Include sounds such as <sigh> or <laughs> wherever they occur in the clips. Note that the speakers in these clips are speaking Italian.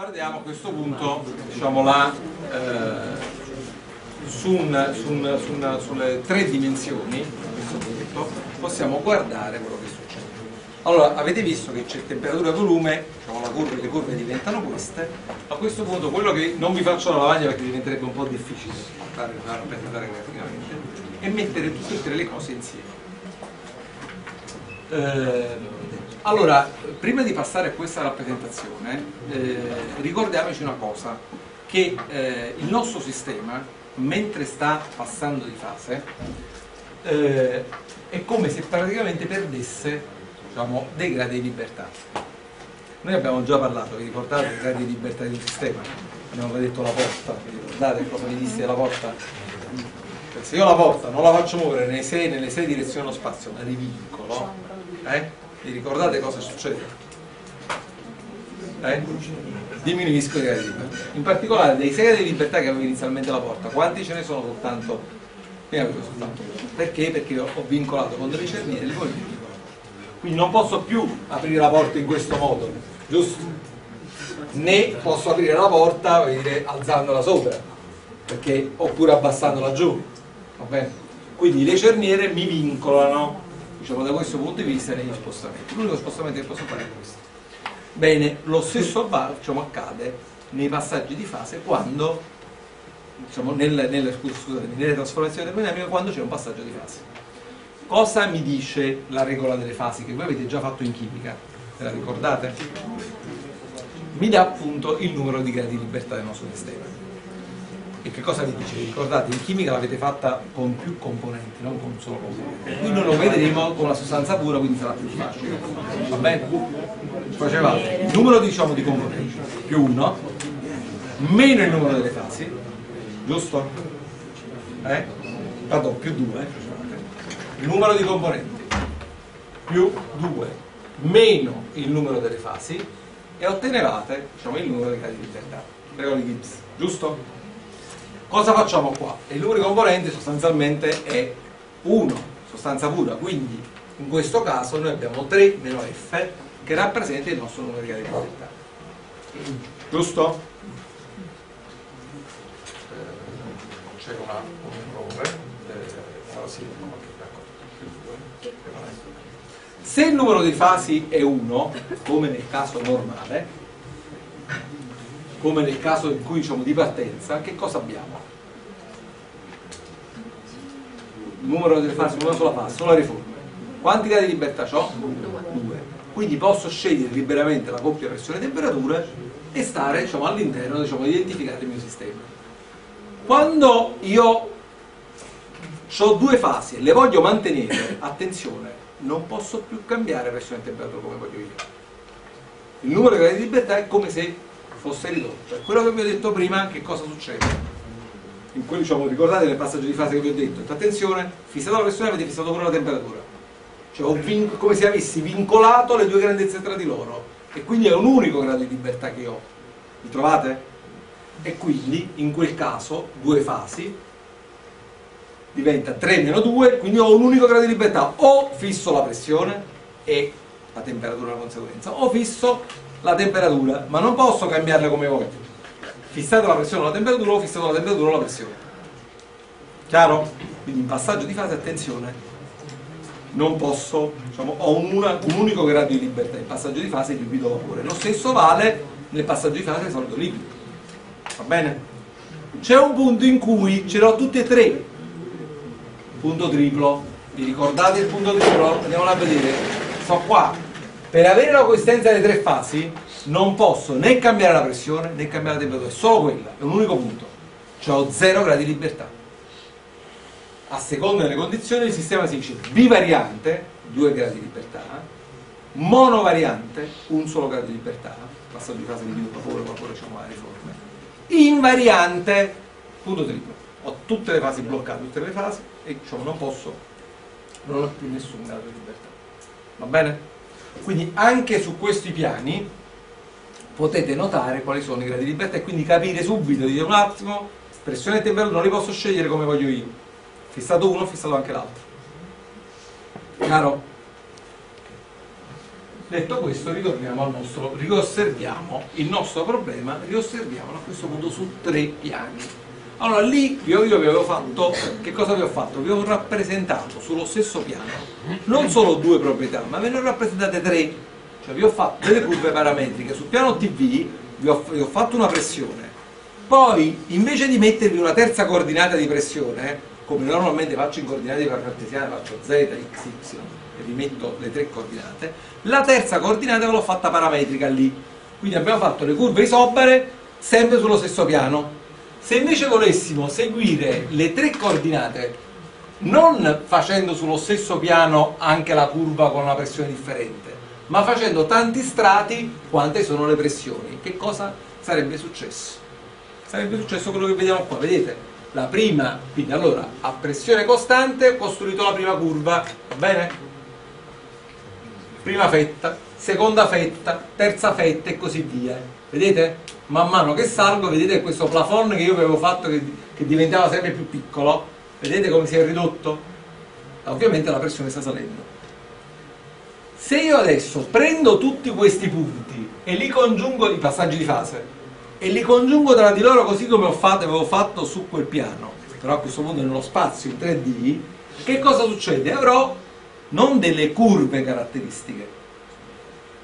guardiamo a questo punto diciamo, la, eh, su un, su un, su una, sulle tre dimensioni punto, possiamo guardare quello che succede. Allora, avete visto che c'è temperatura e volume, diciamo, curva, le curve diventano queste, a questo punto quello che non vi faccio la lavagna perché diventerebbe un po' difficile fare, rappresentare graficamente, è mettere tutte e tre le cose insieme. Eh, allora, prima di passare a questa rappresentazione, eh, ricordiamoci una cosa, che eh, il nostro sistema, mentre sta passando di fase, eh, è come se praticamente perdesse diciamo, dei gradi di libertà. Noi abbiamo già parlato, vi ricordate dei gradi di libertà di un sistema? Abbiamo detto la porta, vi ricordate cosa vi disse della porta? Se io la porta non la faccio muovere nelle sei, nelle sei direzioni dello spazio, la rivincolo, eh? Vi ricordate cosa succede? Eh? Diminuisco i gradi. In particolare dei 6 gradi di libertà che avevo inizialmente la porta, quanti ce ne sono soltanto? Ne soltanto Perché? Perché ho vincolato con delle cerniere e poi. Quindi non posso più aprire la porta in questo modo, giusto? Né posso aprire la porta dire, alzandola sopra, perché, oppure abbassandola giù. Quindi le cerniere mi vincolano diciamo, da questo punto di vista negli spostamenti. L'unico spostamento che posso fare è questo. Bene, lo stesso diciamo, accade nei passaggi di fase quando, diciamo, nel, nelle, scusate, nelle trasformazioni termodinamiche quando c'è un passaggio di fase. Cosa mi dice la regola delle fasi che voi avete già fatto in chimica? Ve la ricordate? Mi dà appunto il numero di gradi di libertà del nostro sistema. E che cosa vi dice? Ricordate, in chimica l'avete fatta con più componenti, non con solo componente. Qui noi lo vedremo con la sostanza pura, quindi sarà più facile. Va bene? Facevate il numero diciamo, di componenti più 1 meno il numero delle fasi, giusto? Eh? Pardon, più 2, il numero di componenti più 2 meno il numero delle fasi e ottenevate diciamo, il numero dei gradi di libertà. Prego di Gibbs, giusto? Cosa facciamo qua? Il numero di componenti sostanzialmente è 1, sostanza pura, quindi in questo caso noi abbiamo 3 meno f che rappresenta il nostro numero di probabilità. Giusto? C'è una, un errore, se il numero di fasi è 1, come nel caso normale, come nel caso in cui diciamo di partenza, che cosa abbiamo? Il numero delle fasi, una sola fase, sola riforma. Quanti gradi di libertà ho? Due. Quindi posso scegliere liberamente la coppia pressione-temperatura e stare diciamo, all'interno, diciamo, identificare il mio sistema. Quando io ho due fasi e le voglio mantenere, attenzione, non posso più cambiare pressione e temperatura come voglio io. Il numero di gradi di libertà è come se fosse ridotto. Cioè, quello che vi ho detto prima, che cosa succede? In cui, diciamo, ricordate nel passaggio di fase che vi ho detto, attenzione, fissata la pressione avete fissato pure la temperatura. Cioè, ho come se avessi vincolato le due grandezze tra di loro. E quindi è un unico grado di libertà che ho. Vi trovate? E quindi, in quel caso, due fasi diventa 3 meno 2, quindi ho un unico grado di libertà. O fisso la pressione e la temperatura è una conseguenza, o fisso la temperatura, ma non posso cambiarle come voglio. Fissate la pressione o la temperatura o fissate la temperatura o la pressione. Chiaro? Quindi in passaggio di fase, attenzione, non posso, diciamo, ho un, una, un unico grado di libertà, in passaggio di fase il liquido vapore. Lo stesso vale nel passaggio di fase solido liquido. Va bene? C'è un punto in cui ce l'ho tutti e tre. Punto triplo. Vi ricordate il punto triplo? Andiamolo a vedere. Sto qua, per avere la consistenza delle tre fasi non posso né cambiare la pressione né cambiare la temperatura, è solo quella, è un unico punto. Cioè ho 0 gradi di libertà. A seconda delle condizioni il sistema si dice bivariante, 2 gradi di libertà, monovariante, un solo grado di libertà, passaggio di fase di liquido vapore, vapore, diciamo varie forme, invariante, punto triplo. Ho tutte le fasi bloccate, tutte le fasi e diciamo, non posso, non ho più nessun grado di libertà. Va bene? Quindi anche su questi piani potete notare quali sono i gradi di libertà e quindi capire subito, dire un attimo, pressione e temperatura non li posso scegliere come voglio io. Fissato uno, fissato anche l'altro. Chiaro? detto questo ritorniamo al nostro, riosserviamo il nostro problema, riosserviamolo a questo punto su tre piani. Allora lì io, io vi avevo fatto, che cosa vi ho fatto? Vi ho rappresentato sullo stesso piano non solo due proprietà, ma ve ne ho rappresentate tre. Cioè vi ho fatto delle curve parametriche. Sul piano TV vi ho, vi ho fatto una pressione. Poi invece di mettervi una terza coordinata di pressione, come normalmente faccio in coordinate cartesiane, faccio z, x, y e vi metto le tre coordinate, la terza coordinata l'ho fatta parametrica lì. Quindi abbiamo fatto le curve isobare sempre sullo stesso piano se invece volessimo seguire le tre coordinate non facendo sullo stesso piano anche la curva con una pressione differente, ma facendo tanti strati quante sono le pressioni, che cosa sarebbe successo? Sarebbe successo quello che vediamo qua, vedete? La prima, quindi allora a pressione costante ho costruito la prima curva, va bene? Prima fetta, seconda fetta, terza fetta e così via. Vedete? Man mano che salgo vedete questo plafond che io avevo fatto che, che diventava sempre più piccolo vedete come si è ridotto? ovviamente la pressione sta salendo se io adesso prendo tutti questi punti e li congiungo i passaggi di fase e li congiungo tra di loro così come ho fatto, avevo fatto su quel piano però a questo punto nello spazio in 3D che cosa succede? avrò non delle curve caratteristiche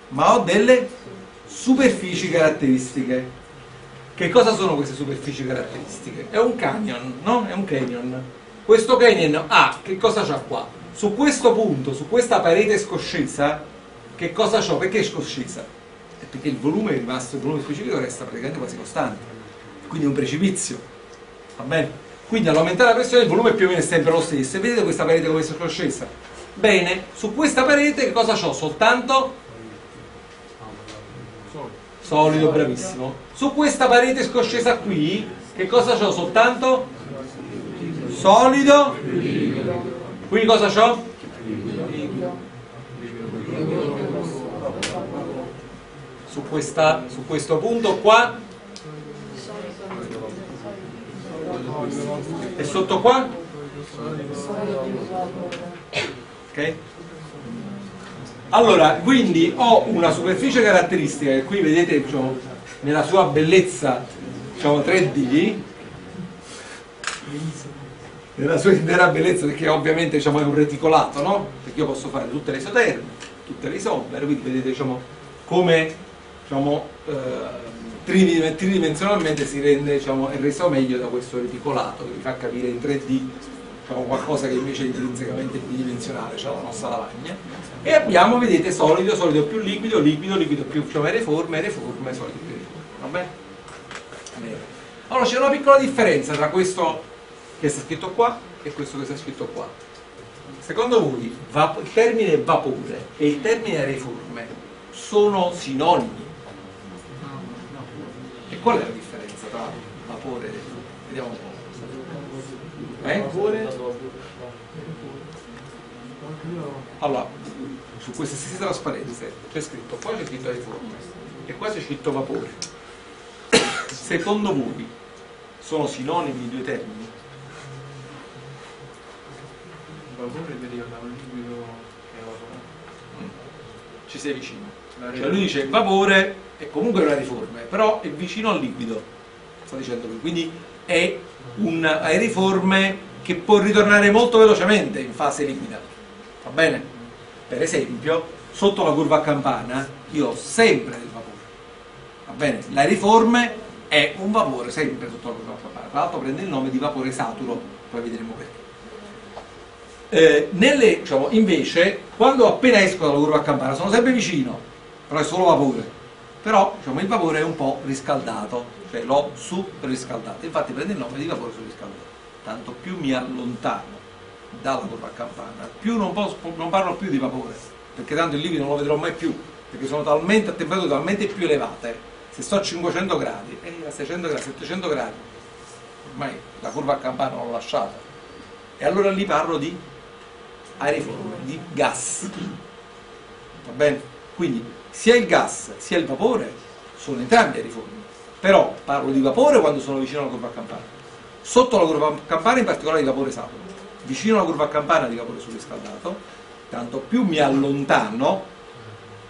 ma ho delle superfici caratteristiche. Che cosa sono queste superfici caratteristiche? È un canyon, no? È un canyon. Questo canyon ha, che cosa c'ha qua? Su questo punto, su questa parete scoscesa, che cosa c'ho? Perché è scoscesa? È perché il volume è rimasto, il volume specifico resta praticamente quasi costante. Quindi è un precipizio. Va bene? Quindi all'aumentare la pressione il volume più o meno è sempre lo stesso. Vedete questa parete come è scoscesa? Bene, su questa parete che cosa ho? Soltanto solido, bravissimo. Su questa parete scoscesa qui, che cosa ho soltanto? Solido. Qui cosa ho? Su, questa, su questo punto qua? E sotto qua? Ok? Allora, quindi ho una superficie caratteristica che qui vedete diciamo, nella sua bellezza diciamo, 3D, nella sua intera bellezza perché ovviamente diciamo, è un reticolato, no? Perché io posso fare tutte le isoterme, tutte le isobere, quindi vedete diciamo, come diciamo, eh, tridimensionalmente si rende, diciamo, è reso meglio da questo reticolato che vi fa capire in 3D diciamo, qualcosa che invece è intrinsecamente bidimensionale, cioè la nostra lavagna, e abbiamo, vedete, solido, solido più liquido, liquido, liquido più diciamo, aereforme, aereforme, solido più aereforme, va bene? Allora c'è una piccola differenza tra questo che sta scritto qua e questo che sta scritto qua. Secondo voi il termine vapore e il termine aereforme sono sinonimi? E qual è la differenza tra vapore e aereforme? Vediamo un po'. Eh? Allora, su queste stesse trasparenze c'è scritto, qua c'è scritto riforme e qua c'è scritto vapore. Secondo voi sono sinonimi i due termini? vapore deriva da un liquido che è evaporato. Ci sei vicino. Cioè lui dice vapore è comunque una riforma, però è vicino al liquido, sta dicendo lui. Quindi è un aeriforme che può ritornare molto velocemente in fase liquida. Va bene? Per esempio, sotto la curva a campana io ho sempre del vapore. Va bene? L'aeriforme è un vapore sempre sotto la curva a campana. Tra l'altro prende il nome di vapore saturo, poi vedremo perché. Eh, nelle, diciamo, invece, quando appena esco dalla curva a campana sono sempre vicino, però è solo vapore. Però diciamo, il vapore è un po' riscaldato, cioè l'ho surriscaldato, infatti prende il nome di vapore surriscaldato. Tanto più mi allontano dalla curva a campana, più non, posso, non parlo più di vapore, perché tanto il liquido non lo vedrò mai più, perché sono talmente a temperature talmente più elevate. Se sto a 500 gradi, e a 600 gradi, 700 gradi, ormai la curva a campana l'ho lasciata. E allora lì parlo di aeriforme, di gas. Va bene? Quindi sia il gas sia il vapore sono entrambi aeriformi. Però parlo di vapore quando sono vicino alla curva campana. Sotto la curva campana in particolare di vapore saturo. Vicino alla curva campana di vapore surriscaldato, tanto più mi allontano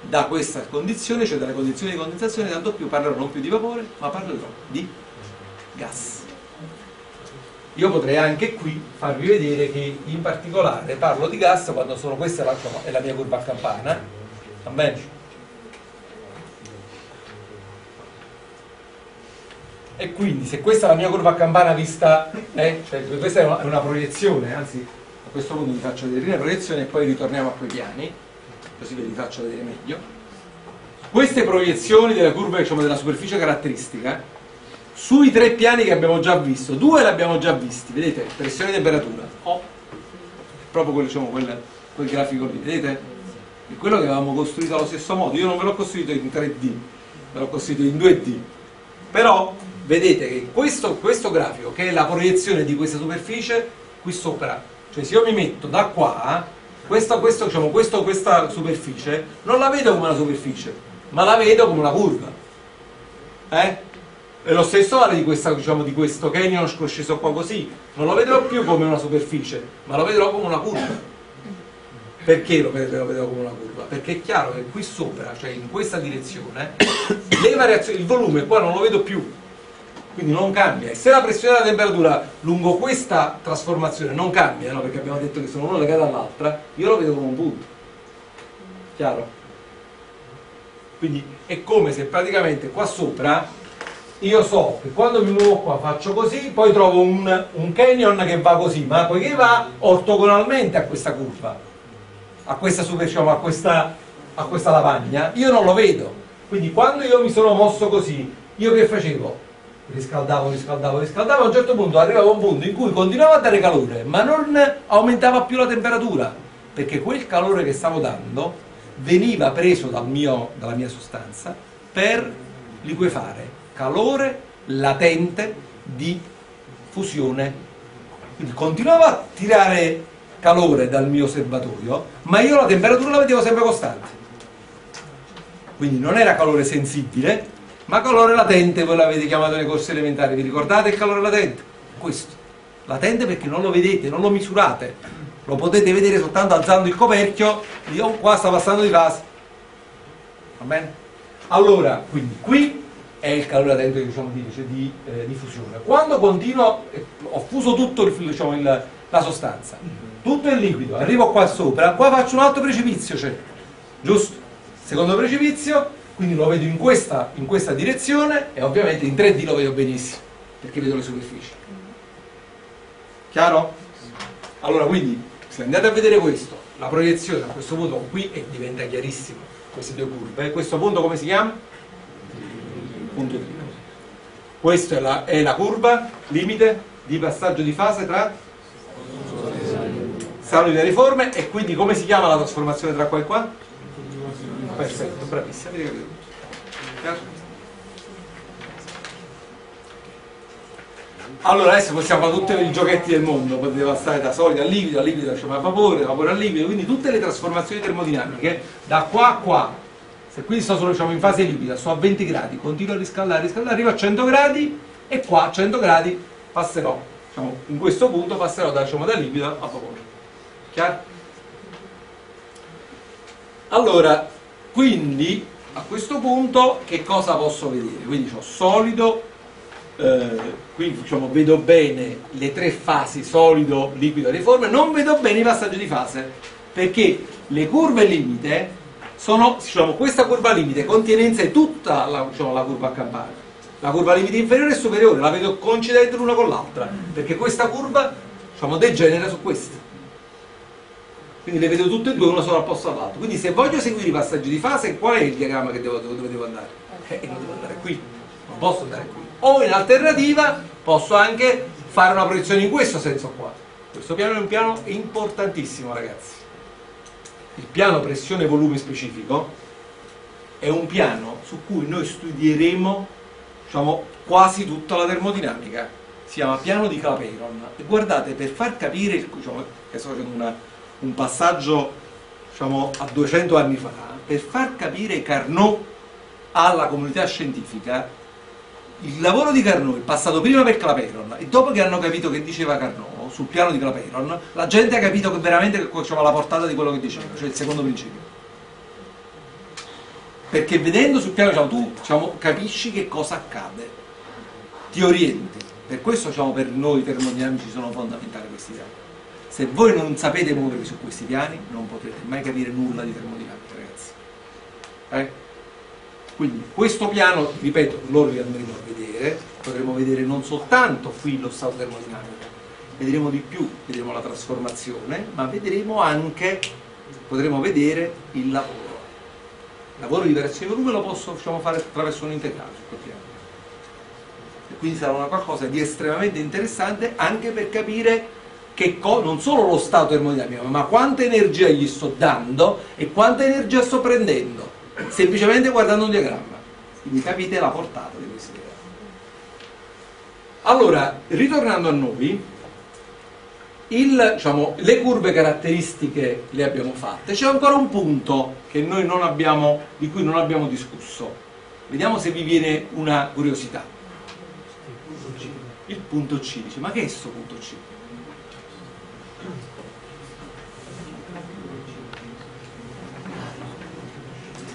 da questa condizione, cioè dalle condizioni di condensazione, tanto più parlerò non più di vapore, ma parlerò di gas. Io potrei anche qui farvi vedere che in particolare parlo di gas quando sono questa è la, è la mia curva campana, va bene? E quindi se questa è la mia curva a campana vista, eh, cioè questa è una, è una proiezione, anzi a questo punto vi faccio vedere la proiezione e poi ritorniamo a quei piani, così ve li faccio vedere meglio. Queste proiezioni delle curve diciamo, della superficie caratteristica, sui tre piani che abbiamo già visto, due li abbiamo già visti, vedete? Pressione e temperatura, oh, proprio quel, diciamo, quel, quel grafico lì, vedete? È quello che avevamo costruito allo stesso modo, io non ve l'ho costruito in 3D, ve l'ho costruito in 2D, però vedete che questo, questo grafico, che è la proiezione di questa superficie, qui sopra, cioè se io mi metto da qua, questa, questo, diciamo, questo, questa superficie, non la vedo come una superficie, ma la vedo come una curva. Eh? E lo stesso vale di, questa, diciamo, di questo canyon sceso qua così, non lo vedrò più come una superficie, ma lo vedrò come una curva. Perché lo vedo, lo vedo come una curva? Perché è chiaro che qui sopra, cioè in questa direzione, le variazioni, il volume qua non lo vedo più, quindi non cambia. E se la pressione e la temperatura lungo questa trasformazione non cambiano, perché abbiamo detto che sono una legata all'altra, io lo vedo come un punto. Chiaro? Quindi è come se praticamente qua sopra io so che quando mi muovo qua faccio così, poi trovo un, un canyon che va così, ma poiché va ortogonalmente a questa curva, a questa, diciamo, a questa, a questa lavagna, io non lo vedo. Quindi quando io mi sono mosso così, io che facevo? Riscaldavo, riscaldavo, riscaldavo, a un certo punto arrivava un punto in cui continuava a dare calore, ma non aumentava più la temperatura, perché quel calore che stavo dando veniva preso dal mio, dalla mia sostanza per liquefare calore latente di fusione. Quindi continuava a tirare calore dal mio serbatoio, ma io la temperatura la vedevo sempre costante. Quindi non era calore sensibile, ma calore latente voi l'avete chiamato nei corsi elementari, vi ricordate il calore latente? Questo, latente perché non lo vedete, non lo misurate, lo potete vedere soltanto alzando il coperchio, di oh, qua sta passando di gas. Va bene? Allora, quindi qui è il calore latente diciamo, di, di, eh, di fusione. Quando continuo, eh, ho fuso tutto il, diciamo, il, la sostanza, tutto è liquido, arrivo qua sopra, qua faccio un altro precipizio, cioè, giusto? Secondo precipizio, quindi lo vedo in questa, in questa direzione e ovviamente in 3D lo vedo benissimo perché vedo le superfici chiaro? allora quindi se andate a vedere questo la proiezione a questo punto qui e diventa chiarissimo queste due curve questo punto come si chiama? punto triplo questa è la, è la curva limite di passaggio di fase tra salute e riforme e quindi come si chiama la trasformazione tra qua e qua? Perfetto, tutto. Allora adesso possiamo fare tutti i giochetti del mondo, potete passare da solido a liquido, a liquido a vapore, da vapore a liquido, quindi tutte le trasformazioni termodinamiche da qua a qua. Se qui sto solo diciamo, in fase liquida, sto a 20 gradi, continuo a riscaldare, riscaldare, arrivo a 100 gradi e qua a 100 gradi passerò, diciamo, in questo punto passerò da, diciamo, da liquido a vapore. Chiaro? Allora, quindi a questo punto che cosa posso vedere? Quindi ho solido, eh, qui diciamo, vedo bene le tre fasi solido, liquido e riforme, non vedo bene i passaggi di fase perché le curve limite sono, diciamo, questa curva limite contiene in sé tutta la, diciamo, la curva a campana. La curva limite inferiore e superiore la vedo coincidente l'una con l'altra perché questa curva diciamo, degenera su questa quindi le vedo tutte e due una sola al posto all'altro. Quindi se voglio seguire i passaggi di fase qual è il diagramma devo, dove devo andare? Eh, non devo andare qui. Non posso andare qui. O in alternativa posso anche fare una proiezione in questo senso qua. Questo piano è un piano importantissimo ragazzi. Il piano pressione volume specifico è un piano su cui noi studieremo diciamo, quasi tutta la termodinamica. Si chiama piano di Clapeyron e guardate per far capire diciamo, che sto facendo una un passaggio diciamo, a 200 anni fa per far capire Carnot alla comunità scientifica il lavoro di Carnot è passato prima per Clapeyron e dopo che hanno capito che diceva Carnot sul piano di Clapeyron la gente ha capito che veramente c'era la portata di quello che diceva cioè il secondo principio perché vedendo sul piano diciamo, tu diciamo, capisci che cosa accade, ti orienti. Per questo diciamo, per noi termodinamici sono fondamentali questi piani. Se voi non sapete muovervi su questi piani, non potrete mai capire nulla di termodinamica, ragazzi. Eh? Quindi questo piano, ripeto, lo riandremo a vedere, potremo vedere non soltanto qui lo stato termodinamico, vedremo di più, vedremo la trasformazione, ma vedremo anche, potremo vedere il lavoro. Il lavoro di variazione di volume lo posso diciamo, fare attraverso un integrale su quel piano. E quindi sarà una qualcosa di estremamente interessante anche per capire che non solo lo stato termodinamico, ma quanta energia gli sto dando e quanta energia sto prendendo, semplicemente guardando un diagramma. Quindi capite la portata di questi diagrammi. Allora, ritornando a noi, il, diciamo, le curve caratteristiche le abbiamo fatte, c'è ancora un punto abbiamo, di cui non abbiamo discusso. Vediamo se vi viene una curiosità. Il punto C, dice, ma che è questo punto C?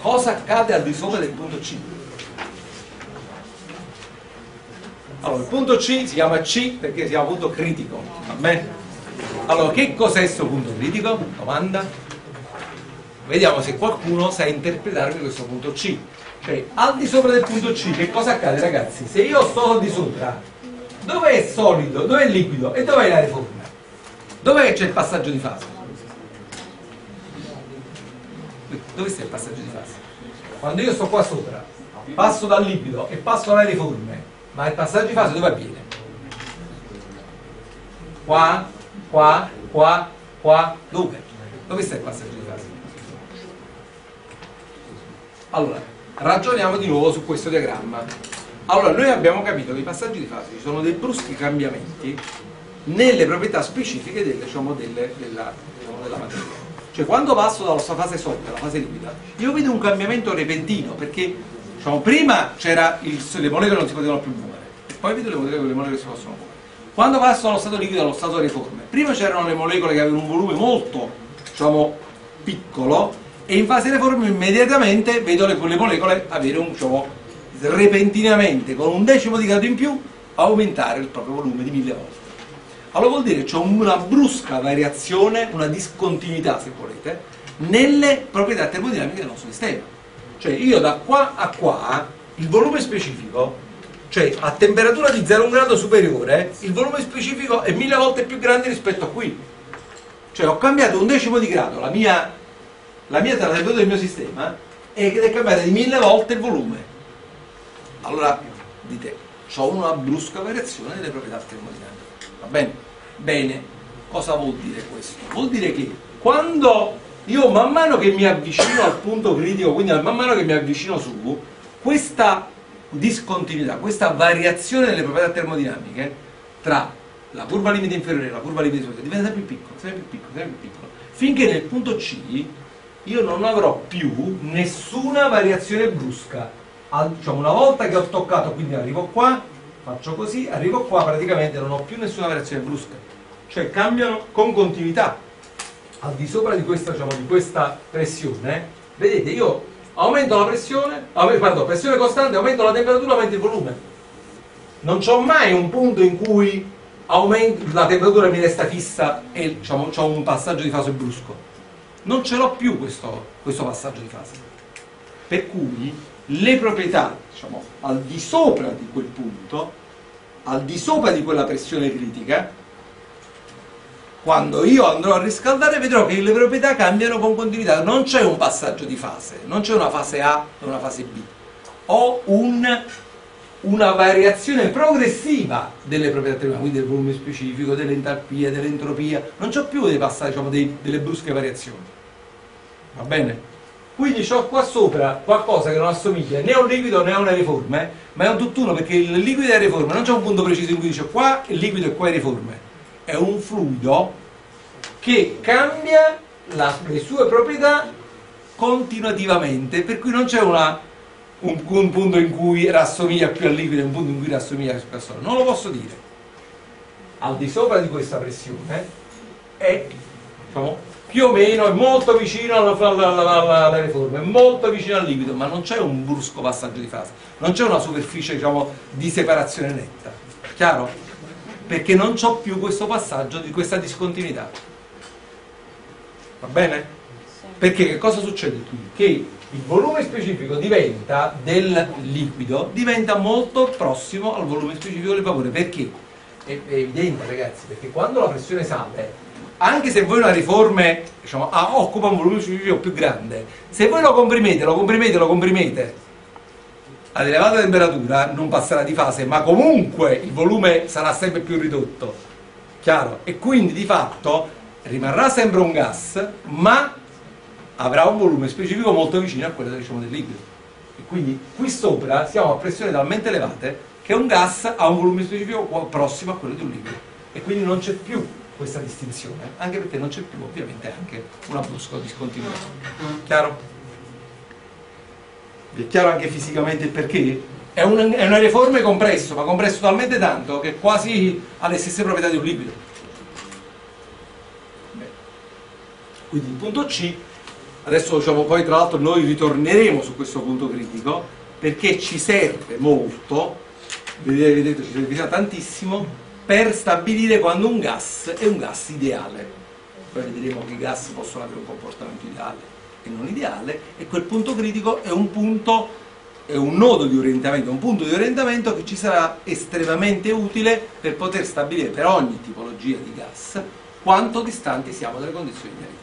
Cosa accade al di sopra del punto C? Allora, il punto C si chiama C perché si chiama punto critico, va bene? Allora, che cos'è questo punto critico? Domanda. Vediamo se qualcuno sa interpretarmi questo punto C. Cioè, al di sopra del punto C, che cosa accade ragazzi? Se io sto al di sopra, dov'è il solido, dov'è il liquido e dov'è la riforma? Dov'è c'è il passaggio di fase? Dove sta il passaggio di fase? Quando io sto qua sopra, passo dal liquido e passo alle riforme, ma il passaggio di fase dove avviene? Qua, qua, qua, qua, dove? Dove sta il passaggio di fase? Allora, ragioniamo di nuovo su questo diagramma. Allora, noi abbiamo capito che i passaggi di fase ci sono dei bruschi cambiamenti nelle proprietà specifiche delle, diciamo, delle, della, diciamo, della materia. Cioè, quando passo dalla fase solida alla fase liquida, io vedo un cambiamento repentino, perché diciamo, prima c'era le molecole non si potevano più muovere, poi vedo le molecole, le molecole che si possono muovere. Quando passo dallo stato liquido allo stato riforme, prima c'erano le molecole che avevano un volume molto diciamo, piccolo e in fase riforme immediatamente vedo le, le molecole avere un diciamo, repentinamente con un decimo di grado in più aumentare il proprio volume di mille volte. Allora vuol dire che c'è una brusca variazione, una discontinuità se volete, nelle proprietà termodinamiche del nostro sistema. Cioè io da qua a qua il volume specifico cioè a temperatura di 0,1 grado superiore il volume specifico è mille volte più grande rispetto a qui. Cioè ho cambiato un decimo di grado la mia, la mia temperatura del mio sistema ed è cambiata di mille volte il volume. Allora dite ho una brusca variazione delle proprietà termodinamiche va bene? bene cosa vuol dire questo? vuol dire che quando io man mano che mi avvicino al punto critico quindi man mano che mi avvicino su questa discontinuità, questa variazione delle proprietà termodinamiche tra la curva limite inferiore e la curva limite superiore diventa sempre più piccolo, sempre più piccolo, sempre più piccolo, finché nel punto C io non avrò più nessuna variazione brusca. Diciamo, una volta che ho toccato, quindi arrivo qua, faccio così, arrivo qua, praticamente non ho più nessuna variazione brusca. Cioè cambiano con continuità. Al di sopra di questa, diciamo, di questa pressione, vedete, io aumento la pressione, pardon, pressione costante, aumento la temperatura, aumento il volume. Non c'ho mai un punto in cui aumento, la temperatura mi resta fissa e diciamo, ho un passaggio di fase brusco. Non ce l'ho più questo, questo passaggio di fase. Per cui le proprietà diciamo, al di sopra di quel punto, al di sopra di quella pressione critica, quando io andrò a riscaldare vedrò che le proprietà cambiano con continuità, non c'è un passaggio di fase, non c'è una fase A e una fase B, ho un, una variazione progressiva delle proprietà terminali, quindi del volume specifico, dell'entalpia, dell'entropia, non c'ho più dei passaggi, diciamo, dei, delle brusche variazioni, va bene? Quindi ho qua sopra qualcosa che non assomiglia né a un liquido né a una riforma, ma è un tutt'uno perché il liquido e la riforma non c'è un punto preciso in cui dice qua il liquido e qua è riforma è un fluido che cambia la, le sue proprietà continuativamente, per cui non c'è un, un, punto in cui rassomiglia più al liquido e un punto in cui rassomiglia più al solido. Non lo posso dire. Al di sopra di questa pressione è, diciamo, più o meno è molto vicino alla, alla, alla, alla riforma, è molto vicino al liquido, ma non c'è un brusco passaggio di fase, non c'è una superficie diciamo, di separazione netta. Chiaro? Perché non c'ho più questo passaggio di questa discontinuità. Va bene? Perché che cosa succede qui? Che il volume specifico diventa del liquido diventa molto prossimo al volume specifico del vapore. Perché? È, è evidente ragazzi, perché quando la pressione sale anche se voi una riforme diciamo, ah, occupa un volume specifico più grande, se voi lo comprimete, lo comprimete, lo comprimete ad elevata temperatura non passerà di fase, ma comunque il volume sarà sempre più ridotto, chiaro? E quindi di fatto rimarrà sempre un gas, ma avrà un volume specifico molto vicino a quello diciamo, del liquido. E quindi qui sopra siamo a pressioni talmente elevate che un gas ha un volume specifico prossimo a quello di un liquido e quindi non c'è più questa distinzione, anche perché non c'è più ovviamente anche una brusca discontinuità. Chiaro? È chiaro anche fisicamente il perché? È, un, è una riforma compresso, ma compresso talmente tanto che quasi ha le stesse proprietà di un liquido. Quindi il punto C, adesso diciamo poi tra l'altro noi ritorneremo su questo punto critico, perché ci serve molto, vedete, vedete ci servirà tantissimo, per stabilire quando un gas è un gas ideale. Poi vedremo che i gas possono avere un comportamento ideale e non ideale e quel punto critico è un punto, è un nodo di orientamento, un punto di orientamento che ci sarà estremamente utile per poter stabilire per ogni tipologia di gas quanto distanti siamo dalle condizioni di vita.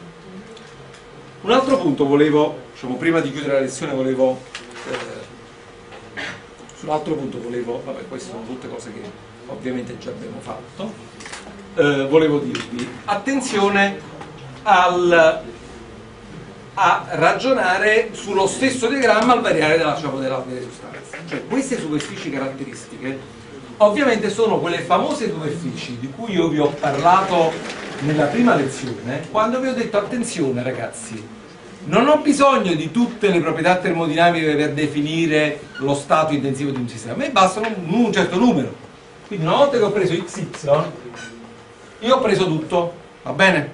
Un altro punto volevo, diciamo, prima di chiudere la lezione volevo, eh, sull'altro punto volevo, vabbè queste sono tutte cose che ovviamente già abbiamo fatto, eh, volevo dirvi attenzione al, a ragionare sullo stesso diagramma al variare della diciamo, della, delle sostanze. Cioè queste superfici caratteristiche ovviamente sono quelle famose superfici di cui io vi ho parlato nella prima lezione quando vi ho detto attenzione ragazzi non ho bisogno di tutte le proprietà termodinamiche per definire lo stato intensivo di un sistema, a me bastano un certo numero quindi una volta che ho preso xy, io ho preso tutto, va bene?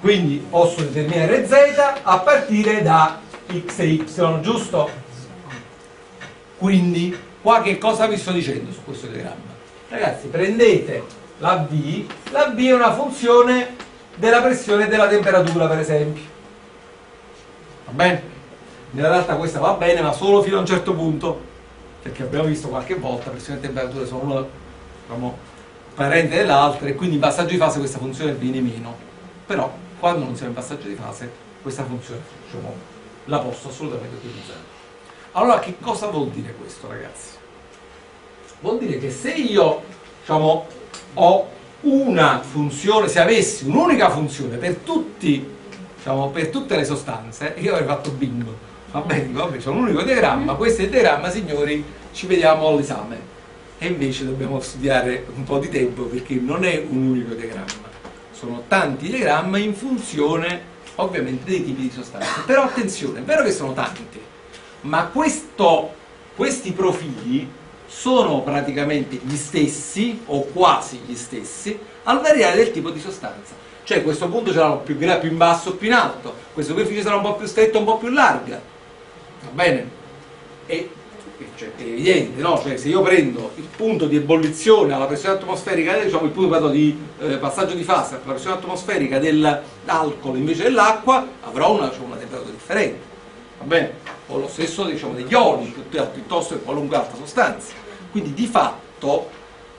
Quindi posso determinare z a partire da x e y, giusto? Quindi qua che cosa vi sto dicendo su questo diagramma? Ragazzi, prendete la V, la V è una funzione della pressione e della temperatura, per esempio. Va bene? Nella realtà questa va bene, ma solo fino a un certo punto perché abbiamo visto qualche volta pressione e temperatura sono una diciamo, parente dell'altra e quindi in passaggio di fase questa funzione viene meno. Però quando non siamo in passaggio di fase questa funzione diciamo, la posso assolutamente utilizzare. Allora che cosa vuol dire questo ragazzi? vuol dire che se io diciamo, ho una funzione se avessi un'unica funzione per tutti diciamo, per tutte le sostanze io avrei fatto bingo va bene, vabbè, c'è un unico diagramma, questo è il diagramma, signori, ci vediamo all'esame. E invece dobbiamo studiare un po' di tempo perché non è un unico diagramma, sono tanti diagrammi in funzione ovviamente dei tipi di sostanze. Però attenzione, è vero che sono tanti, ma questo, questi profili sono praticamente gli stessi o quasi gli stessi al variare del tipo di sostanza. Cioè questo punto ce l'hanno più, più in basso o più in alto, questo superficie sarà un po' più stretta o un po' più larga va bene? E cioè, è evidente, no? Cioè, se io prendo il punto di ebollizione alla pressione atmosferica, diciamo il punto di eh, passaggio di fase alla pressione atmosferica dell'alcol invece dell'acqua, avrò una, cioè, una, temperatura differente, va bene? O lo stesso diciamo, degli oli, piuttosto che qualunque altra sostanza. Quindi di fatto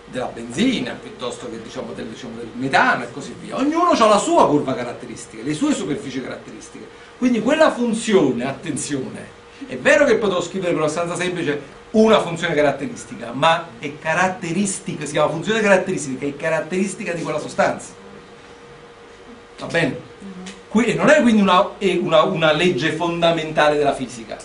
della benzina, piuttosto che diciamo, del, diciamo, del metano e così via. Ognuno ha la sua curva caratteristica, le sue superfici caratteristiche. Quindi quella funzione, attenzione, è vero che potevo scrivere per abbastanza semplice una funzione caratteristica, ma è caratteristica, si chiama funzione caratteristica, è caratteristica di quella sostanza. Va bene? Qui, non è quindi una, è una, una legge fondamentale della fisica.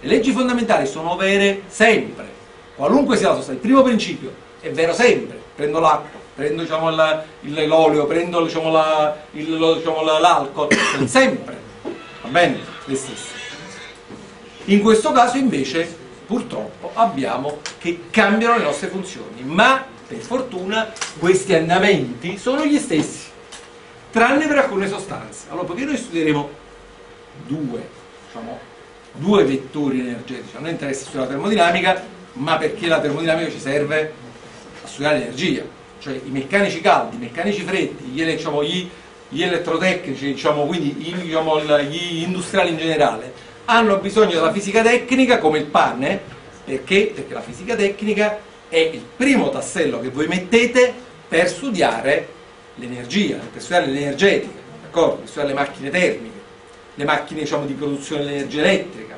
Le leggi fondamentali sono vere sempre, qualunque sia la sostanza. Il primo principio è vero sempre. Prendo l'acqua, prendo diciamo, l'olio, prendo diciamo, l'alcol, diciamo, sempre. Va bene? Le stesse. In questo caso invece purtroppo abbiamo che cambiano le nostre funzioni, ma per fortuna questi andamenti sono gli stessi. tranne per alcune sostanze. Allora, perché noi studieremo due, diciamo, due vettori energetici, a noi interessa studiare la termodinamica, ma perché la termodinamica ci serve a studiare l'energia, cioè i meccanici caldi, i meccanici freddi, gli, diciamo, gli, gli elettrotecnici, diciamo, quindi gli, diciamo, gli industriali in generale, hanno bisogno della fisica tecnica come il pane, perché? Perché la fisica tecnica è il primo tassello che voi mettete per studiare l'energia, per studiare l'energetica? Per studiare le macchine termiche, le macchine diciamo, di produzione dell'energia elettrica.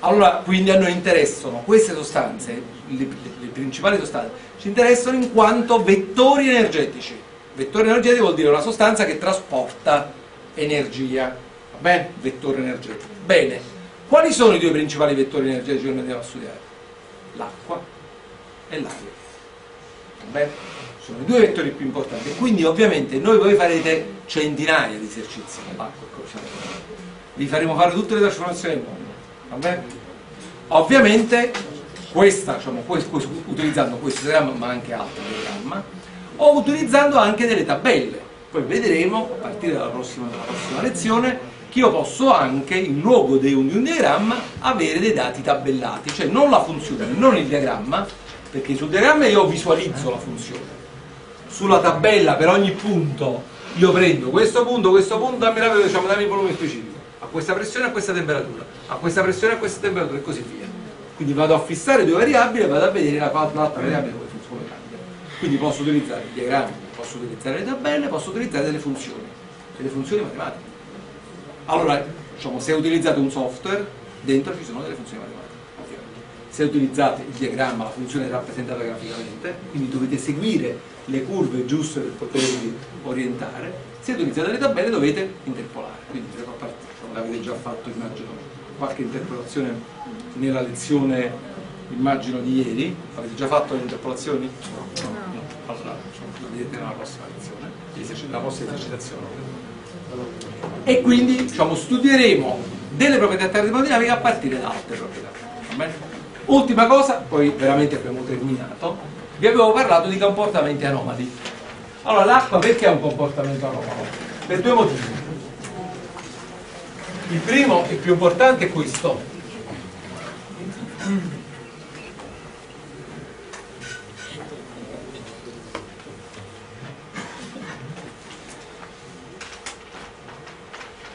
Allora, quindi a noi interessano queste sostanze, le, le, le principali sostanze, ci interessano in quanto vettori energetici. Vettore energetico vuol dire una sostanza che trasporta energia, va bene? Vettore energetico. Bene, quali sono i due principali vettori energetici che noi andiamo a studiare? L'acqua e l'aria. Bene? sono i due vettori più importanti quindi ovviamente noi voi farete centinaia di esercizi con l'acqua vi faremo fare tutte le trasformazioni del mondo va bene? ovviamente questa, diciamo, utilizzando questo diagramma ma anche altri diagramma o utilizzando anche delle tabelle poi vedremo a partire dalla prossima, dalla prossima lezione che io posso anche in luogo di un, di un diagramma avere dei dati tabellati cioè non la funzione, non il diagramma perché sul diagramma io visualizzo la funzione sulla tabella per ogni punto io prendo questo punto, questo punto, dammi, la, diciamo, dammi il volume specifico, a questa pressione, a questa temperatura, a questa pressione, a questa temperatura e così via. Quindi vado a fissare due variabili e vado a vedere l'altra variabile come funzione cambia. Quindi posso utilizzare i diagrammi, posso utilizzare le tabelle, posso utilizzare delle funzioni, delle funzioni matematiche. Allora, diciamo, se utilizzate un software, dentro ci sono delle funzioni matematiche se utilizzate il diagramma, la funzione è rappresentata graficamente, quindi dovete seguire le curve giuste per potervi orientare, se utilizzate le tabelle dovete interpolare, quindi l'avete già fatto immagino qualche interpolazione nella lezione immagino di ieri, avete già fatto le interpolazioni? No, no, allora la vedete nella prossima lezione, nella prossima esercitazione. E quindi diciamo, studieremo delle proprietà termodinamiche a partire da altre proprietà. Ultima cosa, poi veramente abbiamo terminato, vi avevo parlato di comportamenti anomali. Allora, l'acqua perché ha un comportamento anomalo? Per due motivi. Il primo e più importante è questo.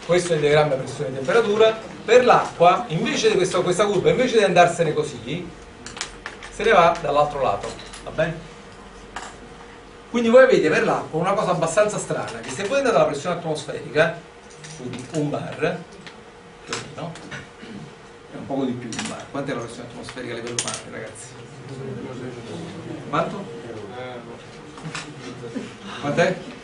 Questo è il diagramma pressione e temperatura per l'acqua, invece di questa, questa curva, invece di andarsene così, se ne va dall'altro lato, va bene? Quindi voi avete per l'acqua una cosa abbastanza strana, che se voi andate alla pressione atmosferica, quindi un bar, più o è un poco di più di un bar, quant'è la pressione atmosferica a livello umano, ragazzi? Quanto? Quant'è?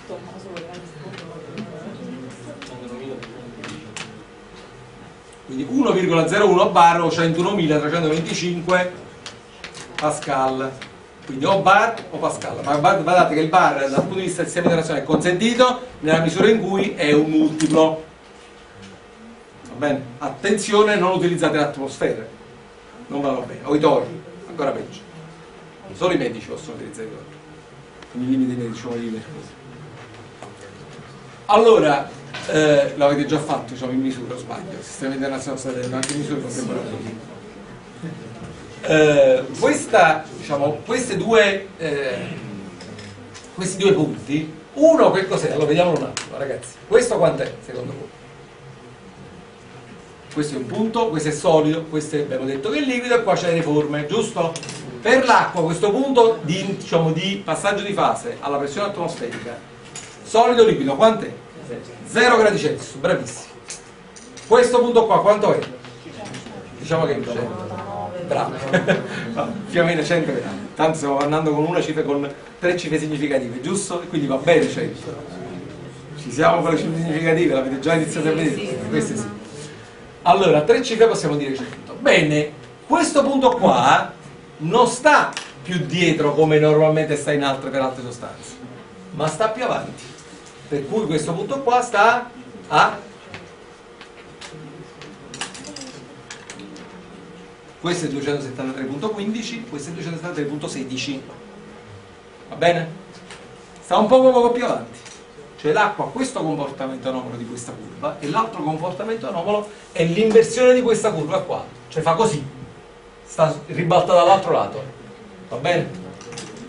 Quindi 1,01 bar o 101.325 Pascal. Quindi o bar o Pascal. Ma guardate che il bar dal punto di vista del sistema internazionale è consentito nella misura in cui è un multiplo. Va bene? attenzione non utilizzate l'atmosfera. Non vanno bene. O i tori ancora peggio. Solo i medici possono utilizzare i tori quindi i limiti medici sono i allora eh, l'avete già fatto diciamo, in misura, sbaglio, il sistema internazionale sta vedendo anche misure contemporanee. Eh, questa, diciamo, due, eh, questi due punti, uno che cos'è? Allora vediamolo un attimo ragazzi, questo quant'è secondo voi? Questo è un punto, questo è solido, questo abbiamo detto che è liquido e qua c'è le forme, giusto? Per l'acqua questo punto di, diciamo, di passaggio di fase alla pressione atmosferica, solido liquido, quant'è? 0 gradi Celsius, bravissimo. Questo punto qua quanto è? Diciamo che è 100. Bravo. <laughs> più o meno 100 gradi. Tanto stiamo andando con una cifra con tre cifre significative, giusto? E quindi va bene 100. Ci siamo con le cifre significative, l'avete già iniziato a vedere? Queste sì. Allora, tre cifre possiamo dire 100. Bene, questo punto qua non sta più dietro come normalmente sta in altre per altre sostanze, ma sta più avanti per cui questo punto qua sta a questo è 273.15 questo è 273.16 va bene? sta un po' poco più avanti Cioè l'acqua ha questo comportamento anomalo di questa curva e l'altro comportamento anomalo è l'inversione di questa curva qua. Cioè fa così, sta ribalta dall'altro lato. Va bene?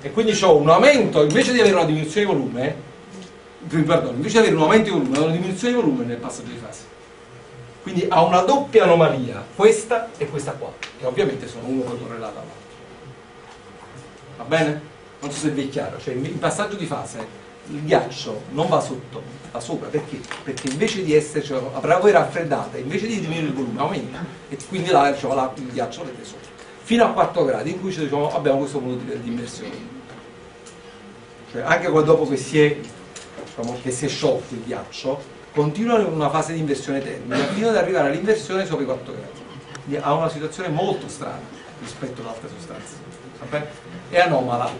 E quindi ho un aumento, invece di avere una diminuzione di volume, pardon, invece di avere un aumento di volume, una diminuzione di volume nel passaggio di fase. Quindi ha una doppia anomalia, questa e questa qua, che ovviamente sono uno correlato all'altro. Va bene? Non so se vi è chiaro, cioè in passaggio di fase il ghiaccio non va sotto, va sopra, perché? Perché invece di esserci, cioè, avrà poi raffreddata, invece di diminuire il volume aumenta e quindi là diciamo, là, il ghiaccio vede sopra. Fino a 4 gradi in cui diciamo, abbiamo questo modo di, di immersione. Cioè anche dopo che si, è, diciamo, che si è sciolto il ghiaccio, continua in una fase di inversione termica fino ad arrivare all'inversione sopra i 4 gradi. Quindi ha una situazione molto strana rispetto ad altre sostanze. È anomala.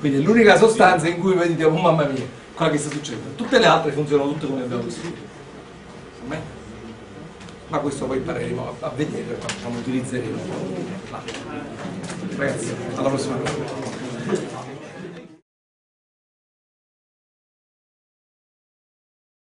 Quindi è l'unica sostanza in cui vedete, oh mamma mia, cosa che sta succedendo. Tutte le altre funzionano tutte come abbiamo visto. Ma questo poi impareremo a, vedere, diciamo, utilizzeremo. Ragazzi, alla prossima.